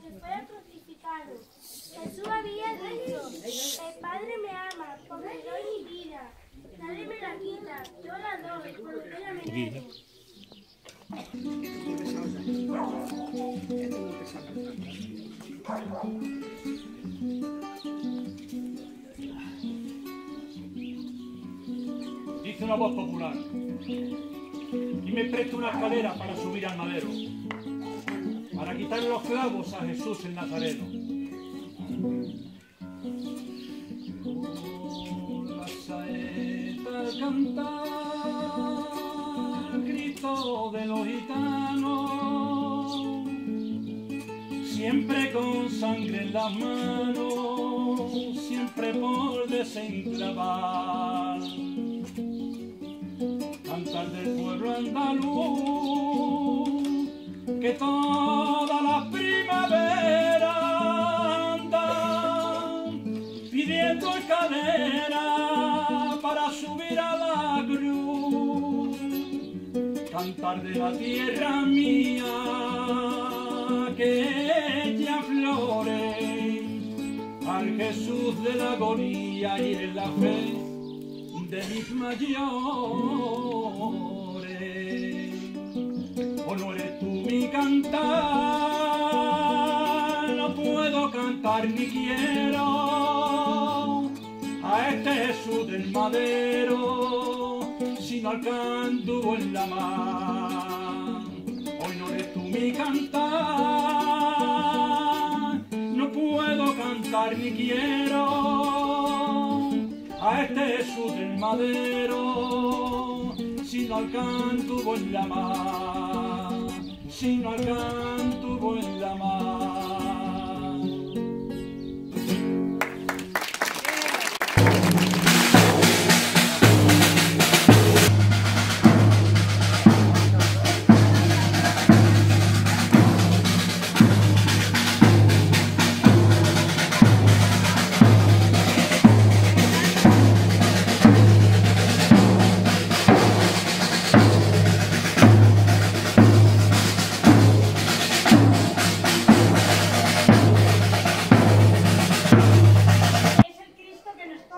que fuera crucificado. Jesús había dicho, el Padre me ama, porque doy mi vida. Nadie me la quita, yo la doy, por lo que ella me. Dice una voz popular. Y me presta una escalera para subir al madero. Para quitar los clavos a Jesús el Nazareno. Por saeta cantar Cristo de los gitanos. Siempre con sangre en las manos, siempre por desenclavar cantar del pueblo andaluz, que toda cantar de la tierra mía, que ella flore, al Jesús de la agonía y en la fe de mis mayores. O no eres tú mi cantar, no puedo cantar ni quiero a este Jesús del madero, sino al canto en la. Hoy no eres tú mi cantar, no puedo cantar ni quiero a este Jesús del madero, sino al canto en la mar, sino al canto en la.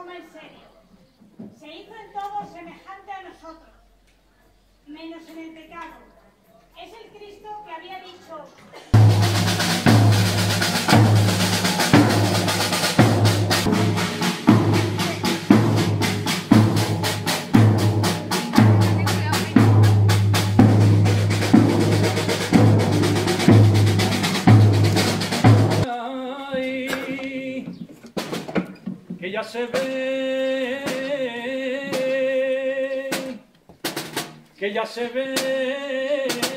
Serio. Se hizo en todo semejante a nosotros, menos en el pecado. Es el Cristo que había dicho, ya se ve, que ya se ve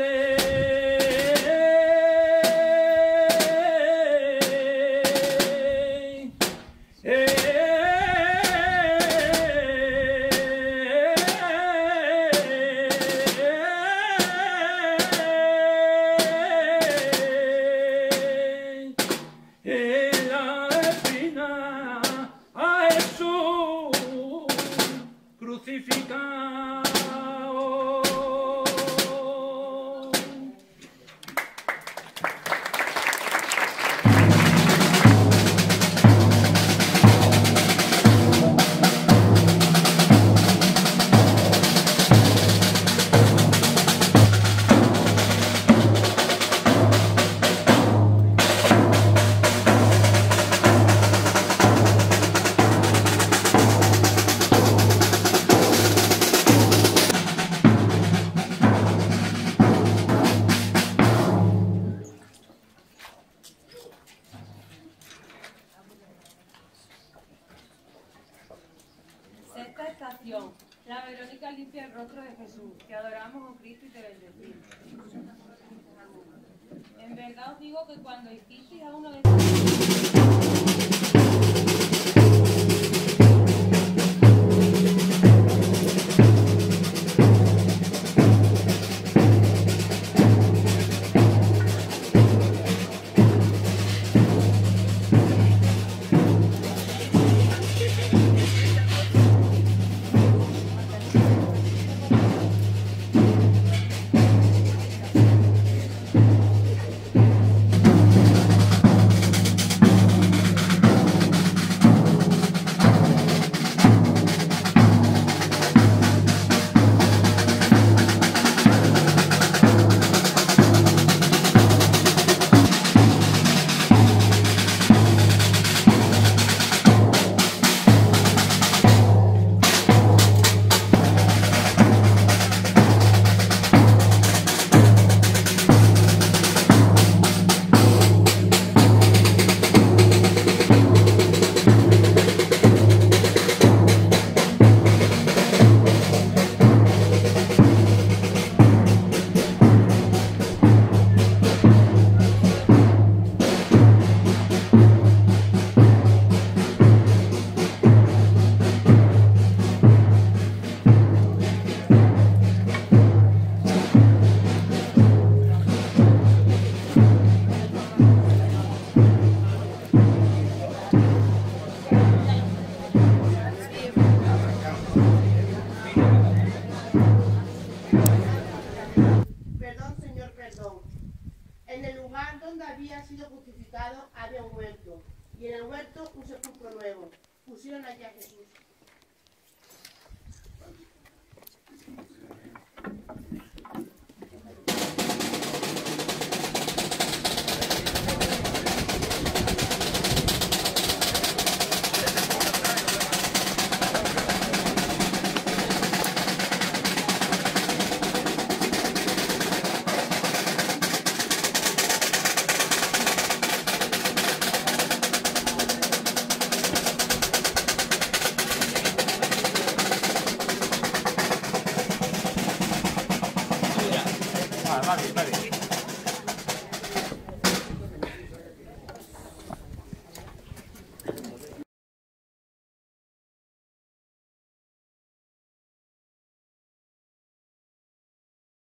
de crucificado. Verónica limpia el rostro de Jesús. Te adoramos, oh Cristo, y te bendecimos. En verdad os digo que cuando hicisteis a uno de estos... donde había sido crucificado había un huerto, y en el huerto un sepulcro nuevo. Pusieron allí a Jesús. 慢点慢点